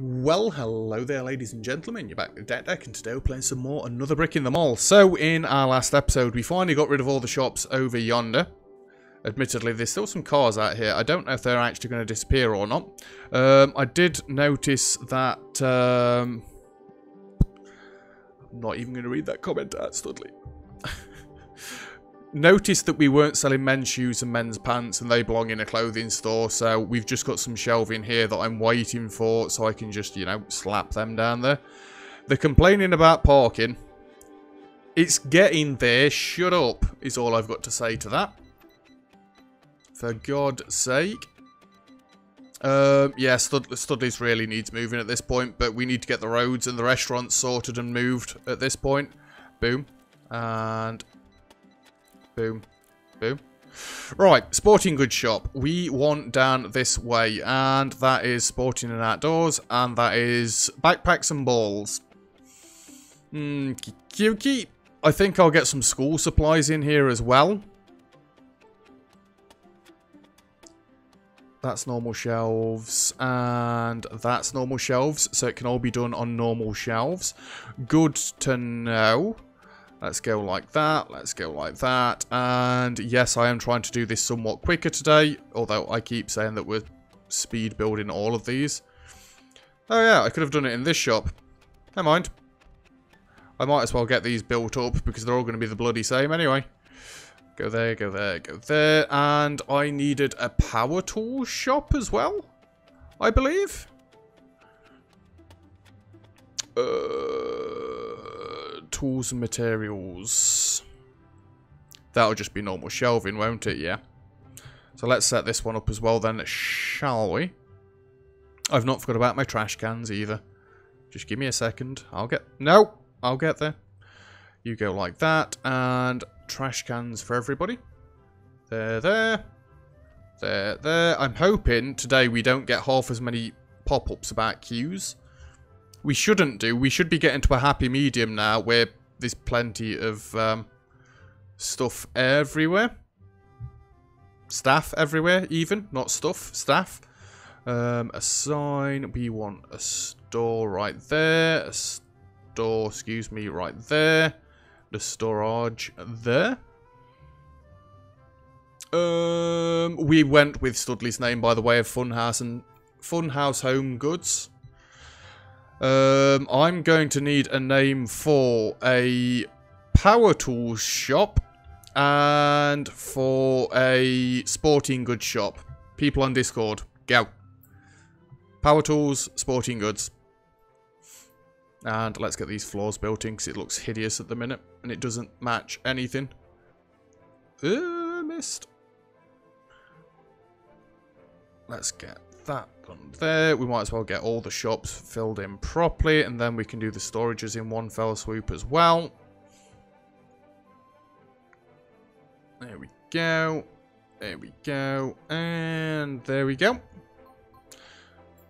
Well, hello there, ladies and gentlemen. You're back with Dak Dak, and today we're playing some more Another Brick in the Mall. So, in our last episode, we finally got rid of all the shops over yonder. Admittedly, there's still some cars out here. I don't know if they're actually going to disappear or not. Um, I did notice that... Um, I'm not even going to read that comment out, Studley. noticed that we weren't selling men's shoes and men's pants and they belong in a clothing store so we've just got some shelving here that I'm waiting for so I can just you know slap them down there. They're complaining about parking. It's getting there. Shut up is all I've got to say to that. For God's sake. Um, yeah Stud Studley's really needs moving at this point but we need to get the roads and the restaurants sorted and moved at this point. Boom. And Boom. Boom. Right, sporting goods shop. We want down this way, and that is sporting and outdoors, and that is backpacks and balls. Hmm, Cute. I think I'll get some school supplies in here as well. That's normal shelves, and that's normal shelves, so it can all be done on normal shelves. Good to know. Let's go like that. Let's go like that. And yes, I am trying to do this somewhat quicker today. Although I keep saying that we're speed building all of these. Oh yeah, I could have done it in this shop. Never mind. I might as well get these built up because they're all going to be the bloody same anyway. Go there, go there, go there. And I needed a power tool shop as well, I believe. Uh tools and materials. That'll just be normal shelving, won't it? Yeah. So let's set this one up as well then, shall we? I've not forgot about my trash cans either. Just give me a second. I'll get... No! I'll get there. You go like that. And trash cans for everybody. There, there. There, there. I'm hoping today we don't get half as many pop-ups about queues we shouldn't do. We should be getting to a happy medium now where there's plenty of um, stuff everywhere. Staff everywhere, even. Not stuff, staff. Um, a sign. We want a store right there. A store, excuse me, right there. The storage there. Um, we went with Studley's name, by the way, of Funhouse and Funhouse Home Goods. Um, I'm going to need a name for a power tools shop and for a sporting goods shop. People on Discord, go. Power tools, sporting goods. And let's get these floors built in because it looks hideous at the minute. And it doesn't match anything. Uh, missed. Let's get that there. We might as well get all the shops filled in properly, and then we can do the storages in one fell swoop as well. There we go. There we go. And there we go.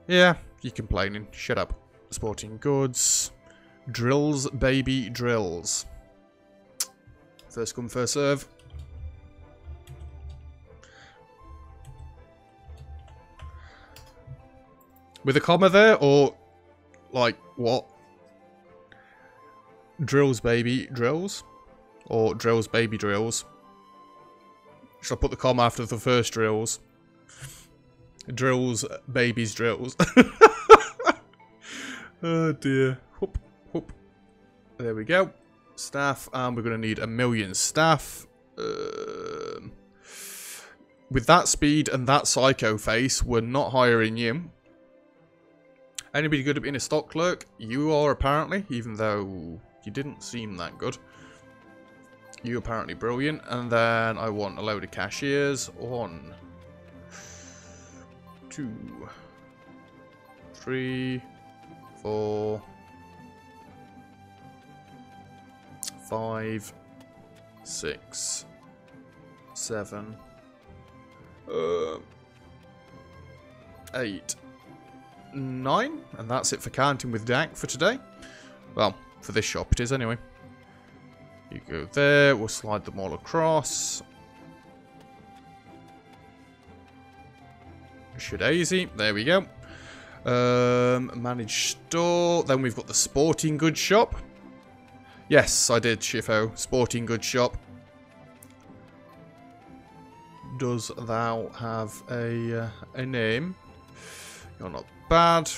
Yeah, you're complaining. Shut up. Sporting goods. Drills, baby, drills. First come, first serve. With a comma there, or like what? Drills, baby, drills? Or drills, baby, drills? Should I put the comma after the first drills? Drills, babies, drills. oh dear. Whoop, whoop. There we go. Staff, and we're going to need a million staff. Um, with that speed and that psycho face, we're not hiring you. Anybody good at being a stock clerk? You are apparently, even though you didn't seem that good. You apparently brilliant. And then I want a load of cashiers. One, two, three, four, five, six, seven, uh, eight, nine. And that's it for counting with Dak for today. Well, for this shop it is anyway. You go there, we'll slide them all across. Should easy, there we go. Um, managed store. Then we've got the sporting goods shop. Yes, I did, Shifo. Sporting goods shop. Does thou have a uh, a name? You're not bad.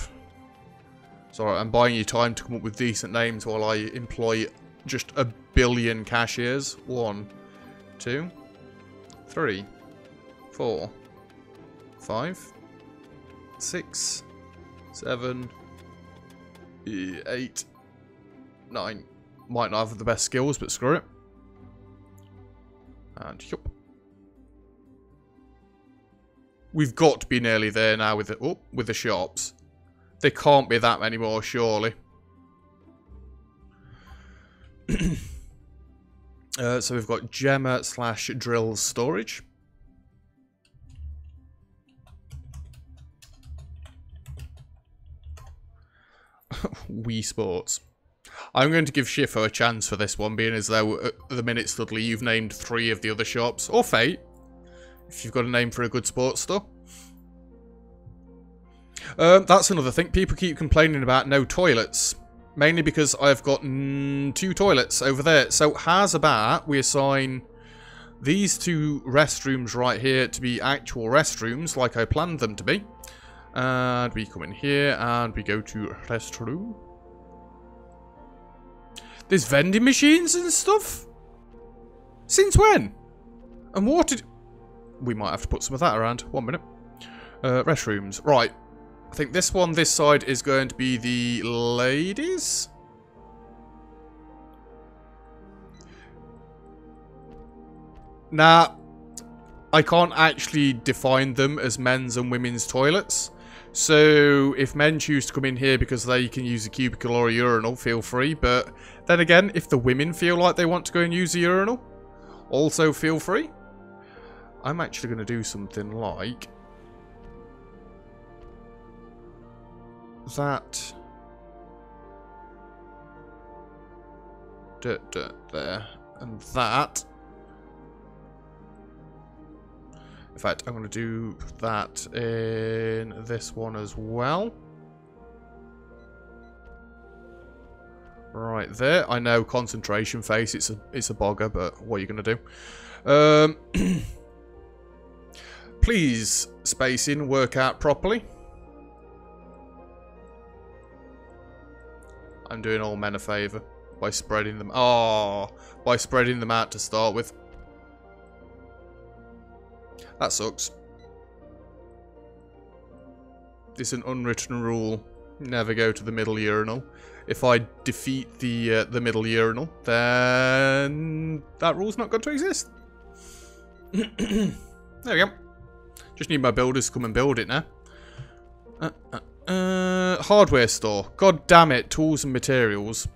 Sorry, I'm buying you time to come up with decent names while I employ just a billion cashiers. One, two, three, four, five, six, seven, eight, nine. Might not have the best skills, but screw it. And yup. We've got to be nearly there now with the oh, with the shops. There can't be that many more, surely. uh, so we've got Gemma slash drill storage. Wii Sports. I'm going to give Shifo a chance for this one, being as though at the minute, Studley, you've named three of the other shops. Or Fate, if you've got a name for a good sports store. Um, that's another thing. People keep complaining about no toilets. Mainly because I've got mm, two toilets over there. So, how's about we assign these two restrooms right here to be actual restrooms, like I planned them to be. And we come in here and we go to restroom. There's vending machines and stuff? Since when? And what did... We might have to put some of that around. One minute. Uh, restrooms. Right. I think this one, this side, is going to be the ladies. Now, I can't actually define them as men's and women's toilets. So if men choose to come in here because they can use a cubicle or a urinal, feel free. But then again, if the women feel like they want to go and use a urinal, also feel free. I'm actually going to do something like that. Dirt, dirt, there. And that. In fact, I'm going to do that in this one as well. Right there. I know concentration face. It's a it's a bogger, but what are you going to do? Um, please spacing work out properly. I'm doing all men a favour by spreading them. Oh, by spreading them out to start with. That sucks. It's an unwritten rule. Never go to the middle urinal. If I defeat the uh, the middle urinal, then that rule's not going to exist. there we go. Just need my builders to come and build it now. Uh, uh, uh, hardware store. God damn it, tools and materials.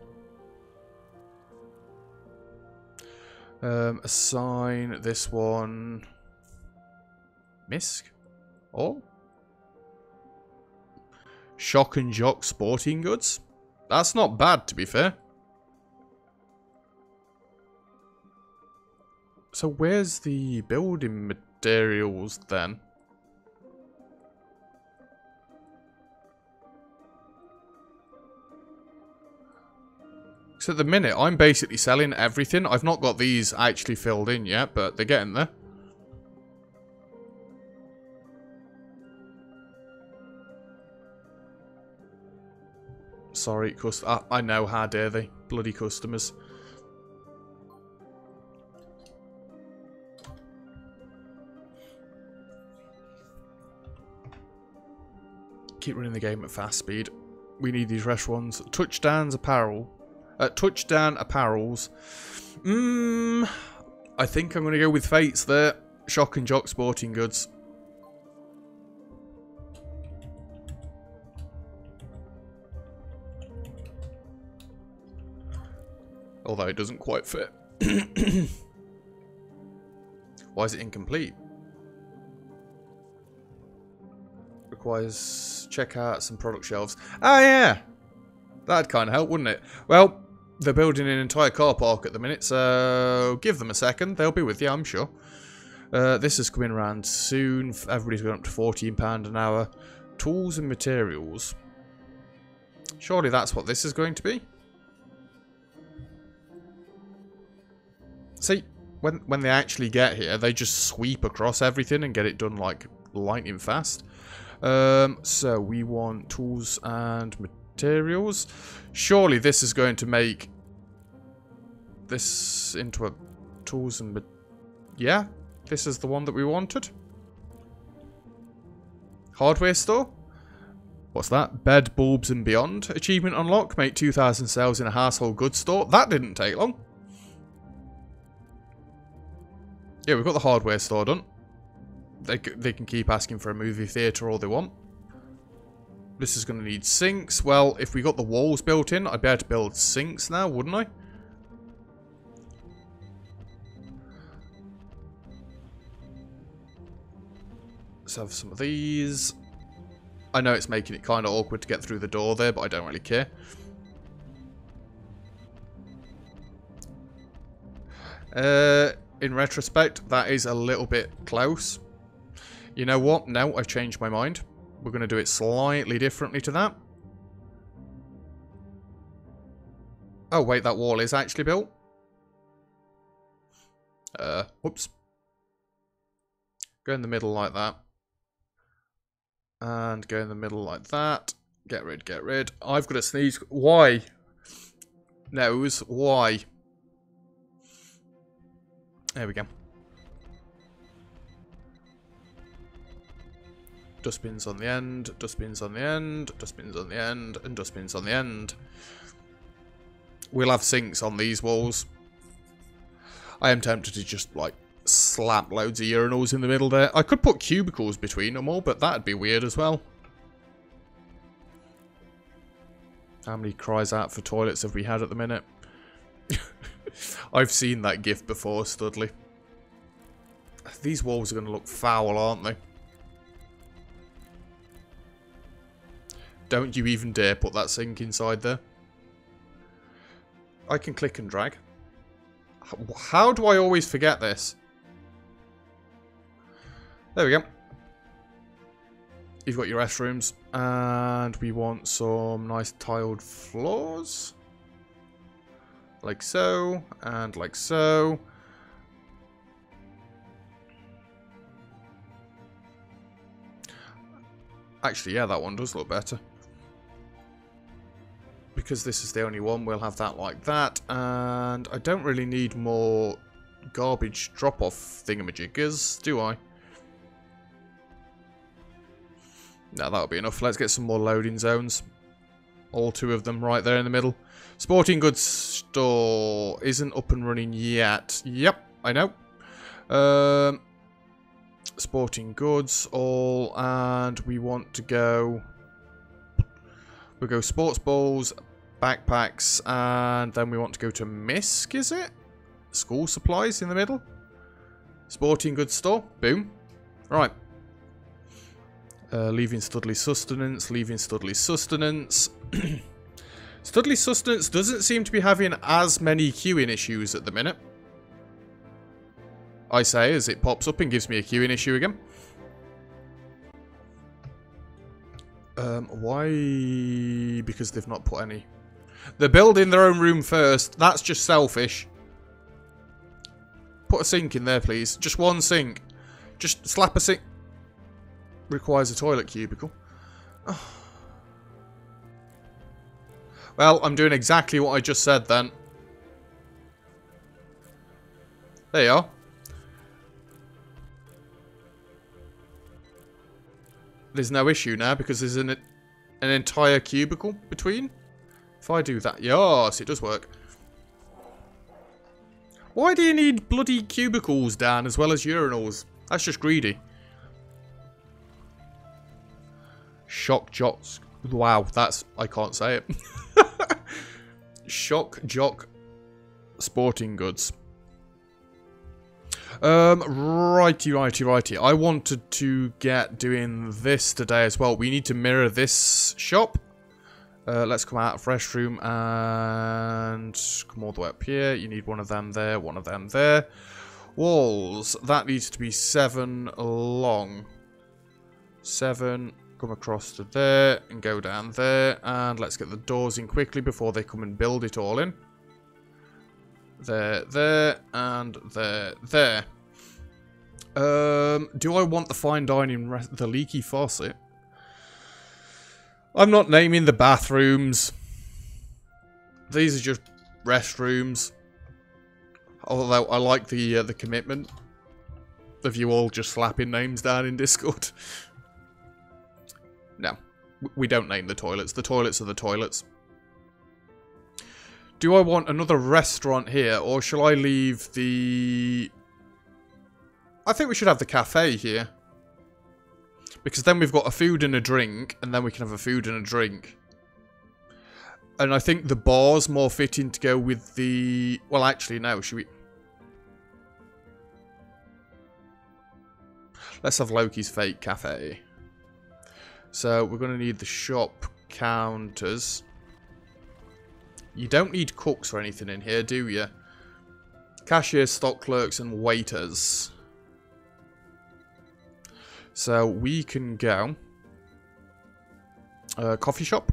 Um, assign this one. Misk? Or? Shock and Jock Sporting Goods? That's not bad, to be fair. So where's the building materials then? So at the minute, I'm basically selling everything. I've not got these actually filled in yet, but they're getting there. Sorry, cust I, I know, how dare they. Bloody customers. Keep running the game at fast speed. We need these restaurants. Touchdowns apparel. Uh, touchdown apparels. Mmm. I think I'm going to go with Fates there. Shock and Jock Sporting Goods. Although it doesn't quite fit. Why is it incomplete? Requires checkouts and product shelves. Ah, yeah. That'd kind of help, wouldn't it? Well, they're building an entire car park at the minute, so give them a second. They'll be with you, I'm sure. Uh, this is coming around soon. Everybody's going up to £14 an hour. tools and materials. Surely that's what this is going to be. See, when when they actually get here, they just sweep across everything and get it done like lightning fast. Um, so we want tools and materials. Surely this is going to make this into a tools and... Yeah, this is the one that we wanted. Hardware store. What's that? Bed, bulbs and beyond. Achievement unlock. Make 2,000 sales in a household goods store. That didn't take long. Yeah, we've got the hardware store done. They, they can keep asking for a movie theatre all they want. This is going to need sinks. Well, if we got the walls built in, I'd be able to build sinks now, wouldn't I? Let's have some of these. I know it's making it kind of awkward to get through the door there, but I don't really care. Uh, in retrospect, that is a little bit close. You know what? No, I've changed my mind. We're going to do it slightly differently to that. Oh, wait, that wall is actually built. Uh, whoops. Go in the middle like that. And go in the middle like that. Get rid, get rid. I've got a sneeze. Why? Nose, why? There we go. Dustbins on the end, dustbins on the end, dustbins on the end, and dustbins on the end. We'll have sinks on these walls. I am tempted to just, like, slap loads of urinals in the middle there. I could put cubicles between them all, but that'd be weird as well. How many cries out for toilets have we had at the minute? I've seen that gift before, Studley. These walls are going to look foul, aren't they? Don't you even dare put that sink inside there. I can click and drag. How do I always forget this? There we go. You've got your restrooms. And we want some nice tiled floors. Like so. And like so. Actually, yeah, that one does look better. Because this is the only one, we'll have that like that. And I don't really need more garbage drop-off thingamajiggers, do I? No, that'll be enough. Let's get some more loading zones. All two of them right there in the middle. Sporting goods store isn't up and running yet. Yep, I know. Um, sporting goods all, and we want to go... We'll go sports balls, backpacks, and then we want to go to MISC, is it? School supplies in the middle. Sporting goods store. Boom. Right. Uh, leaving Studley sustenance, leaving Studley sustenance. Studley sustenance doesn't seem to be having as many queuing issues at the minute. I say as it pops up and gives me a queuing issue again. Um, why? Because they've not put any. They're building their own room first. That's just selfish. Put a sink in there, please. Just one sink. Just slap a sink requires a toilet cubicle. Well, I'm doing exactly what I just said then. There you are. There's no issue now because there's an, an entire cubicle between. I do that, yes, it does work. Why do you need bloody cubicles, Dan, as well as urinals? That's just greedy. Shock Jocks. Wow, that's... I can't say it. Shock Jock Sporting Goods. Um, righty, righty, righty. I wanted to get doing this today as well. We need to mirror this shop. Uh, let's come out of restroom and come all the way up here. You need one of them there, one of them there. Walls. That needs to be seven long. Seven Come across to there and go down there. And let's get the doors in quickly before they come and build it all in. There, there, and there, there. Um, do I want the fine dining, the leaky faucet? I'm not naming the bathrooms. These are just restrooms. Although I like the uh, the commitment of you all just slapping names down in Discord. no, we don't name the toilets. The toilets are the toilets. Do I want another restaurant here, or shall I leave the... I think we should have the cafe here. Because then we've got a food and a drink, and then we can have a food and a drink. And I think the bar's more fitting to go with the... Well, actually, no. Should we... Let's have Loki's Fake Cafe. So, we're going to need the shop counters. You don't need cooks or anything in here, do you? Cashiers, stock clerks, and waiters. So we can go. Uh, coffee shop.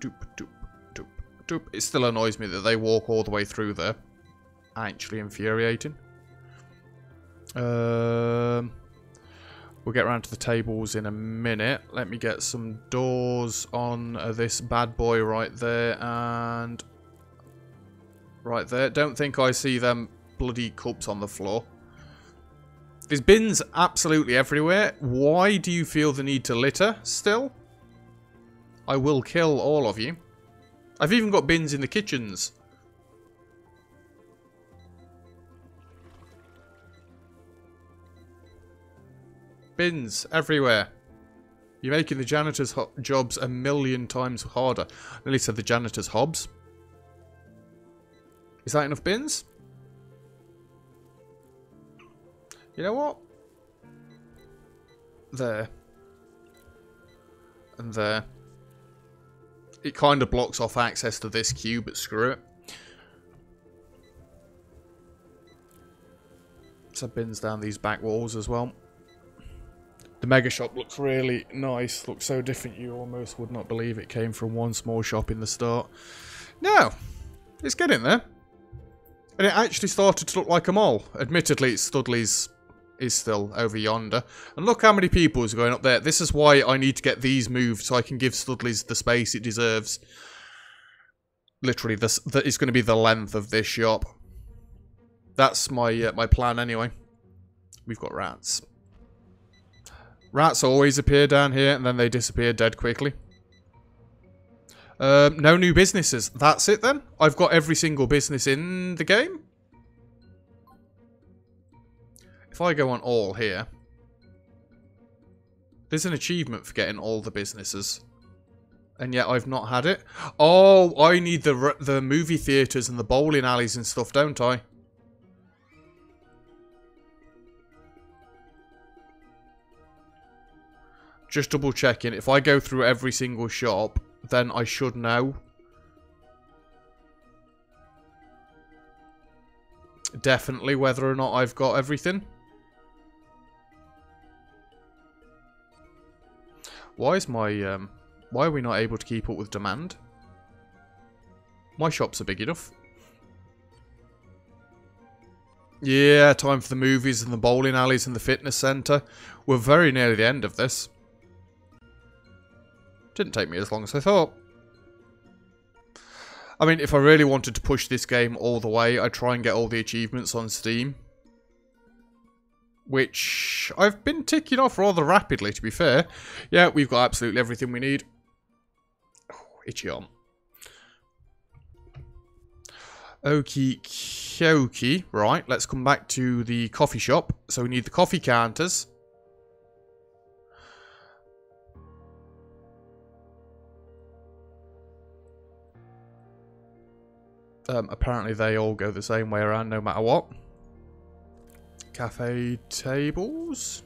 Doop, doop, doop, doop. It still annoys me that they walk all the way through there. Actually infuriating. Um, we'll get around to the tables in a minute. Let me get some doors on uh, this bad boy right there and right there. Don't think I see them bloody cups on the floor. There's bins absolutely everywhere. Why do you feel the need to litter still? I will kill all of you. I've even got bins in the kitchens. Bins everywhere. You're making the janitor's jobs a million times harder. I nearly said the janitor's hobs. Is that enough bins? You know what? There. And there. It kind of blocks off access to this queue, but screw it. So bins down these back walls as well. The mega shop looks really nice. Looks so different you almost would not believe it came from one small shop in the start. No, it's getting there. And it actually started to look like a mall. Admittedly, it's Studley's is still over yonder. And look how many people is going up there. This is why I need to get these moved so I can give Studley's the space it deserves. Literally, this that is going to be the length of this shop. That's my uh, my plan anyway. We've got rats. Rats always appear down here and then they disappear dead quickly. Um, no new businesses. That's it then. I've got every single business in the game. If I go on all here, there's an achievement for getting all the businesses. And yet I've not had it. Oh, I need the the movie theatres and the bowling alleys and stuff, don't I? Just double checking. If I go through every single shop, then I should know. Definitely whether or not I've got everything. Why is my, um, why are we not able to keep up with demand? My shops are big enough. Yeah, time for the movies and the bowling alleys and the fitness centre. We're very near the end of this. Didn't take me as long as I thought. I mean, if I really wanted to push this game all the way, I'd try and get all the achievements on Steam which I've been ticking off rather rapidly, to be fair. Yeah, we've got absolutely everything we need. Oh, itchy arm. Okie dokie. Right, let's come back to the coffee shop. So we need the coffee counters. Um, apparently they all go the same way around no matter what. Cafe tables.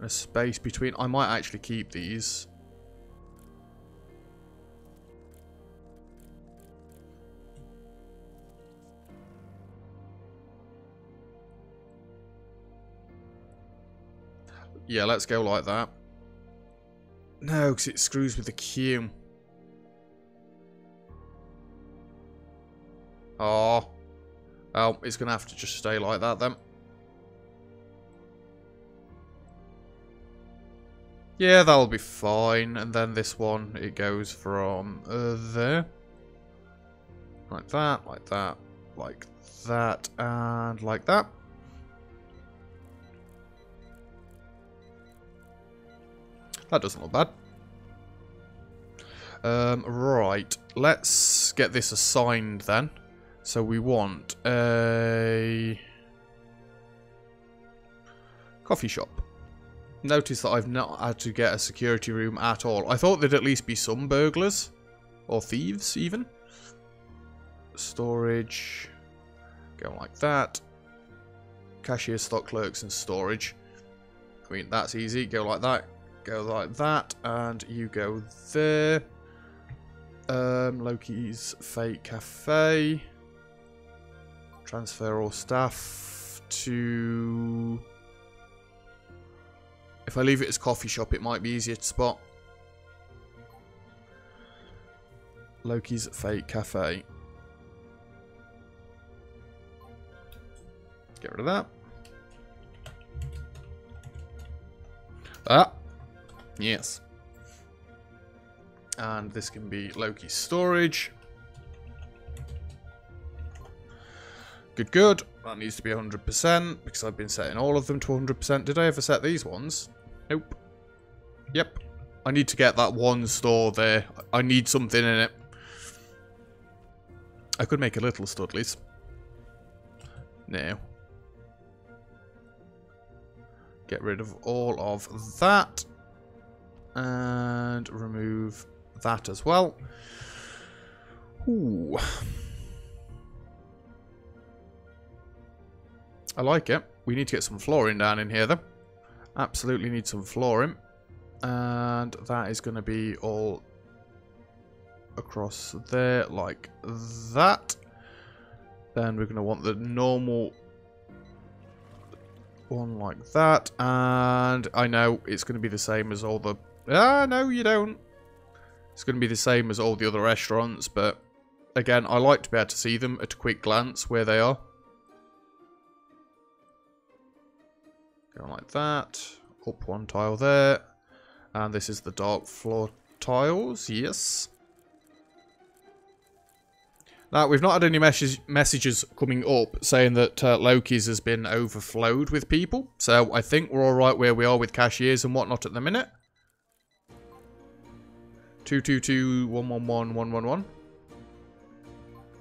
A space between. I might actually keep these. Yeah, let's go like that. No, because it screws with the queue. Oh. Oh, it's going to have to just stay like that then. Yeah, that'll be fine. And then this one, it goes from uh, there. Like that, like that, like that, and like that. That doesn't look bad. Um, right, let's get this assigned then. So we want a coffee shop. Notice that I've not had to get a security room at all. I thought there'd at least be some burglars. Or thieves, even. Storage. Go like that. Cashier, stock clerks, and storage. I mean, that's easy. Go like that. Go like that. And you go there. Um, Loki's Fake Cafe. Transfer all staff to... If I leave it as coffee shop, it might be easier to spot. Loki's Fake Cafe. Get rid of that. Ah. Yes. And this can be Loki's storage. Good, good. That needs to be 100% because I've been setting all of them to 100%. Did I ever set these ones? Nope. Yep. I need to get that one store there. I need something in it. I could make a little Studley's. No. Get rid of all of that. And remove that as well. Ooh. I like it. We need to get some flooring down in here, though. Absolutely need some flooring. And that is going to be all across there like that. Then we're going to want the normal one like that. And I know it's going to be the same as all the... Ah, no, you don't. It's going to be the same as all the other restaurants, but again, I like to be able to see them at a quick glance where they are. Go like that. Up one tile there. And this is the dark floor tiles. Yes. Now, we've not had any mes messages coming up saying that uh, Loki's has been overflowed with people. So I think we're alright where we are with cashiers and whatnot at the minute. 222 111 111.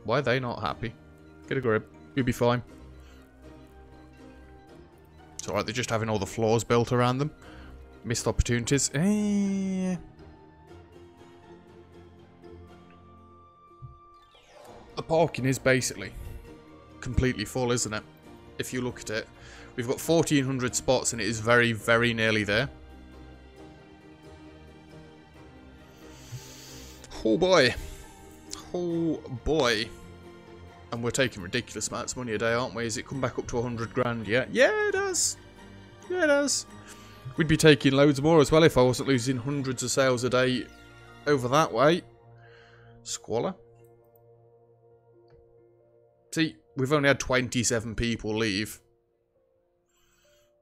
Why are they not happy? Get a grip. You'll be fine. It's alright, they're just having all the floors built around them. Missed opportunities. Eh. The parking is basically completely full, isn't it? If you look at it. We've got 1,400 spots and it is very, very nearly there. Oh boy. Oh boy. And we're taking ridiculous amounts of money a day, aren't we? Is it come back up to 100 grand yet? Yeah, it does. Yeah, it does. We'd be taking loads more as well if I wasn't losing hundreds of sales a day over that way. Squalor. See, we've only had 27 people leave.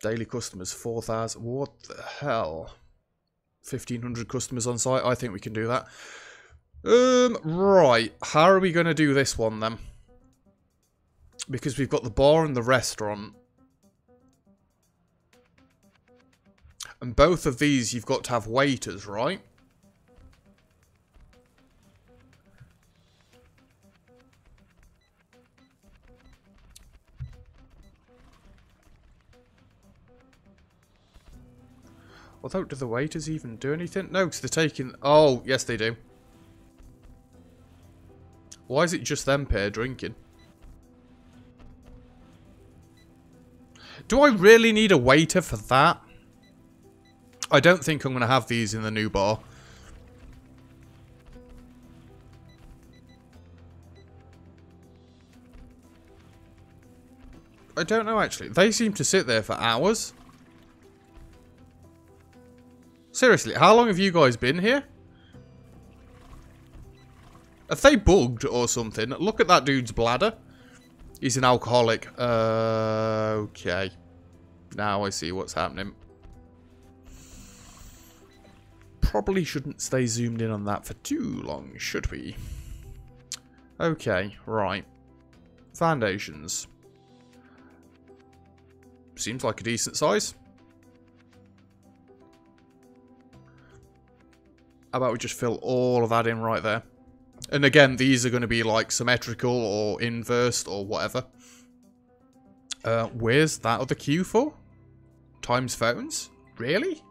Daily customers, 4,000. What the hell? 1,500 customers on site. I think we can do that. Um, right. How are we going to do this one then? Because we've got the bar and the restaurant. And both of these you've got to have waiters, right? Although, do the waiters even do anything? No, because they're taking... Oh, yes they do. Why is it just them pair drinking? Do I really need a waiter for that? I don't think I'm going to have these in the new bar. I don't know, actually. They seem to sit there for hours. Seriously, how long have you guys been here? Have they bugged or something? Look at that dude's bladder. He's an alcoholic. Uh, okay. Now I see what's happening. Probably shouldn't stay zoomed in on that for too long, should we? Okay, right. Foundations. Seems like a decent size. How about we just fill all of that in right there? And again, these are going to be like symmetrical or inversed or whatever. Uh, where's that other queue for? Times phones? Really?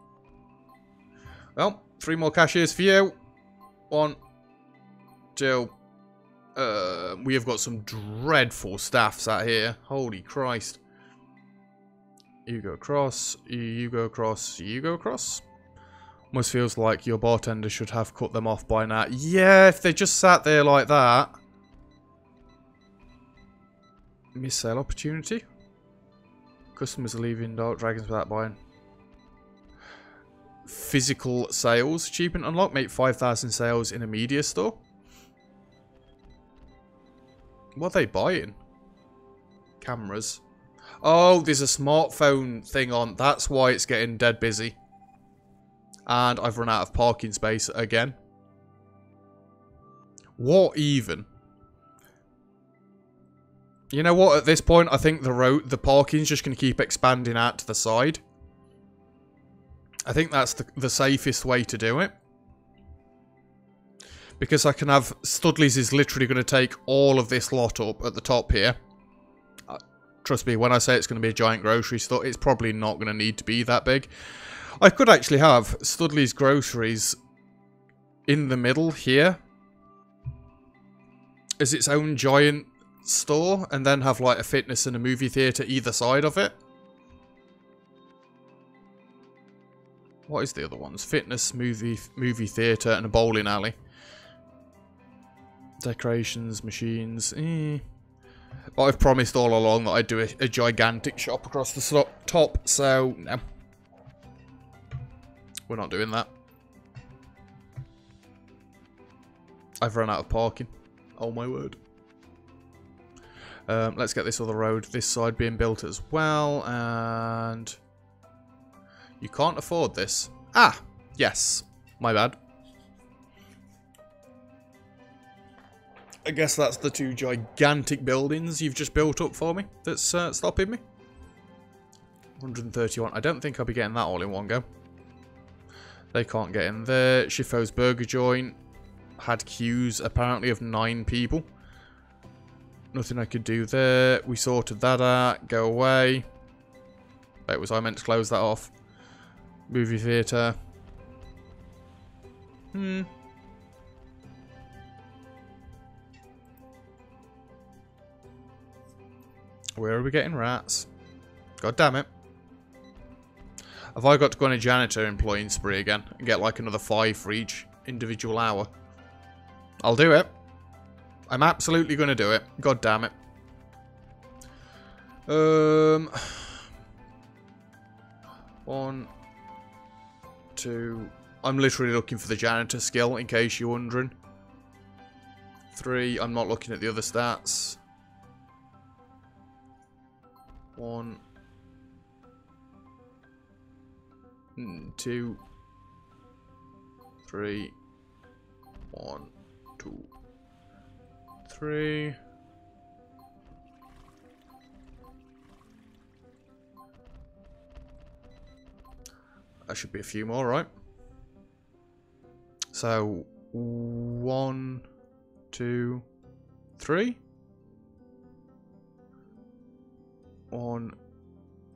Well, three more cashiers for you. One, two. Uh, we have got some dreadful staffs out here. Holy Christ. You go across, you go across, you go across. Almost feels like your bartender should have cut them off by now. Yeah, if they just sat there like that. Miss sale opportunity. Customers are leaving Dark Dragons without buying. Physical sales. Achievement unlock. Make 5,000 sales in a media store. What are they buying? Cameras. Oh, there's a smartphone thing on. That's why it's getting dead busy. And I've run out of parking space again. What even? You know what? At this point, I think the road, the parking's just going to keep expanding out to the side. I think that's the, the safest way to do it. Because I can have... Studley's is literally going to take all of this lot up at the top here. Uh, trust me, when I say it's going to be a giant grocery store, it's probably not going to need to be that big. I could actually have Studley's Groceries in the middle here as its own giant store and then have like a fitness and a movie theatre either side of it. What is the other ones? Fitness, movie movie theatre and a bowling alley. Decorations, machines. Eh. I've promised all along that I'd do a, a gigantic shop across the top, so no. We're not doing that. I've run out of parking. Oh my word. Um, let's get this other road, this side being built as well, and... You can't afford this. Ah! Yes. My bad. I guess that's the two gigantic buildings you've just built up for me that's uh, stopping me. 131. I don't think I'll be getting that all in one go. They can't get in there. Shifo's Burger Joint had queues apparently of nine people. Nothing I could do there. We sorted that out. Go away. Wait, was I meant to close that off? Movie theatre. Hmm. Where are we getting rats? God damn it. Have I got to go on a janitor employing spree again and get like another five for each individual hour? I'll do it. I'm absolutely going to do it. God damn it. Um, one, two. I'm literally looking for the janitor skill, in case you're wondering. Three. I'm not looking at the other stats. One, two, three, one, two, three. That should be a few more, right? So, one, two, three. One,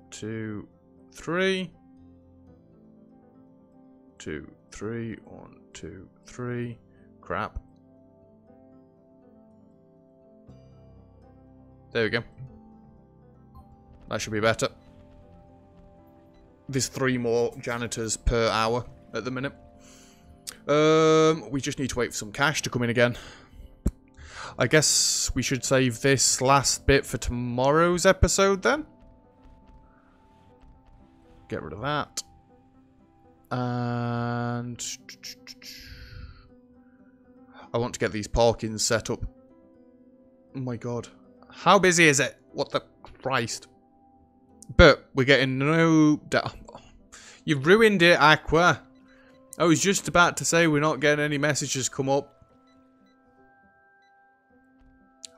two, three two, three, one, two, three. Crap. There we go. That should be better. There's three more janitors per hour at the minute. Um, we just need to wait for some cash to come in again. I guess we should save this last bit for tomorrow's episode then. Get rid of that. And I want to get these parkings set up. Oh my god. How busy is it? What the Christ. But we're getting no... You've ruined it, Aqua. I was just about to say we're not getting any messages come up.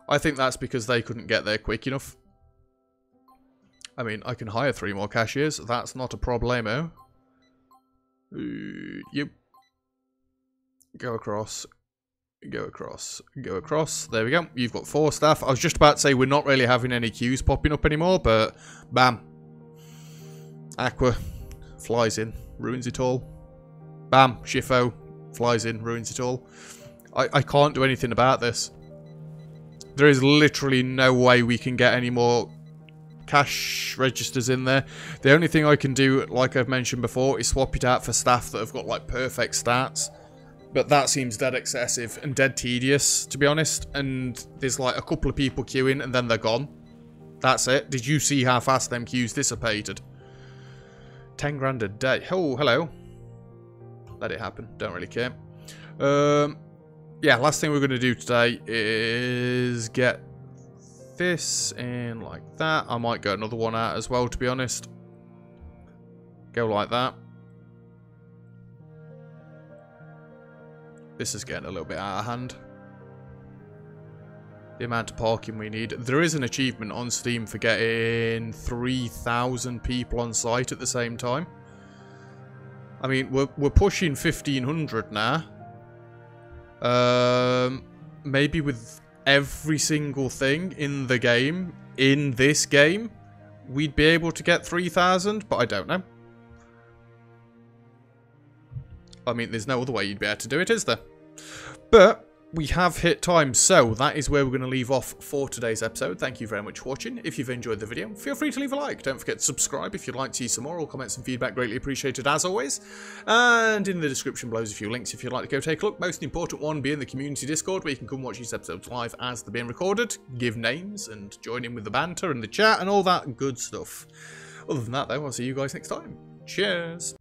I think that's because they couldn't get there quick enough. I mean, I can hire three more cashiers. That's not a problemo. Uh, you go across, go across, go across. There we go. You've got four staff. I was just about to say we're not really having any queues popping up anymore, but bam. Aqua flies in, ruins it all. Bam, Shifo flies in, ruins it all. I, I can't do anything about this. There is literally no way we can get any more cash registers in there. The only thing I can do, like I've mentioned before, is swap it out for staff that have got like perfect stats. But that seems dead excessive and dead tedious, to be honest. And there's like a couple of people queuing and then they're gone. That's it. Did you see how fast them queues dissipated? 10 grand a day. Oh, hello. Let it happen. Don't really care. Um, yeah, last thing we're going to do today is get this in like that. I might go another one out as well, to be honest. Go like that. This is getting a little bit out of hand. The amount of parking we need. There is an achievement on Steam for getting 3,000 people on site at the same time. I mean, we're, we're pushing 1,500 now. Um, maybe with every single thing in the game, in this game, we'd be able to get 3,000, but I don't know. I mean, there's no other way you'd be able to do it, is there? But we have hit time, so that is where we're going to leave off for today's episode. Thank you very much for watching. If you've enjoyed the video, feel free to leave a like. Don't forget to subscribe if you'd like to see some more. All comments and feedback greatly appreciated as always. And in the description below is a few links if you'd like to go take a look. Most important one being the community Discord, where you can come watch these episodes live as they're being recorded, give names, and join in with the banter and the chat and all that good stuff. Other than that, though, I'll see you guys next time. Cheers!